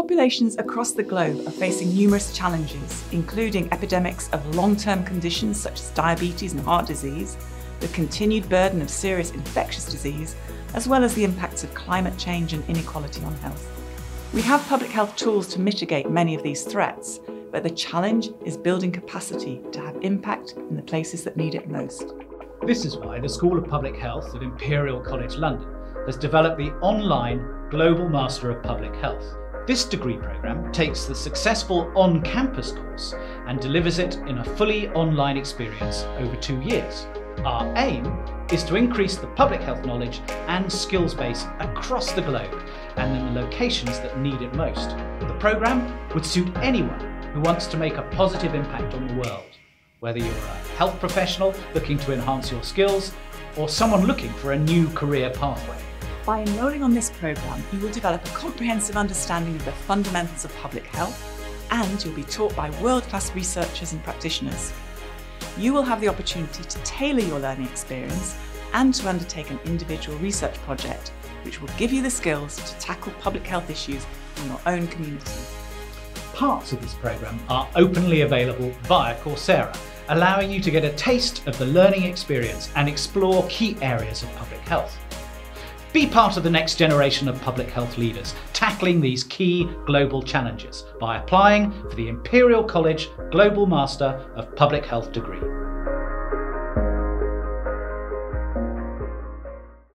Populations across the globe are facing numerous challenges, including epidemics of long-term conditions such as diabetes and heart disease, the continued burden of serious infectious disease, as well as the impacts of climate change and inequality on health. We have public health tools to mitigate many of these threats, but the challenge is building capacity to have impact in the places that need it most. This is why the School of Public Health at Imperial College London has developed the online Global Master of Public Health. This degree programme takes the successful on-campus course and delivers it in a fully online experience over two years. Our aim is to increase the public health knowledge and skills base across the globe and in the locations that need it most. The programme would suit anyone who wants to make a positive impact on the world, whether you're a health professional looking to enhance your skills or someone looking for a new career pathway. By enrolling on this programme, you will develop a comprehensive understanding of the fundamentals of public health and you'll be taught by world-class researchers and practitioners. You will have the opportunity to tailor your learning experience and to undertake an individual research project, which will give you the skills to tackle public health issues in your own community parts of this programme are openly available via Coursera, allowing you to get a taste of the learning experience and explore key areas of public health. Be part of the next generation of public health leaders tackling these key global challenges by applying for the Imperial College Global Master of Public Health degree.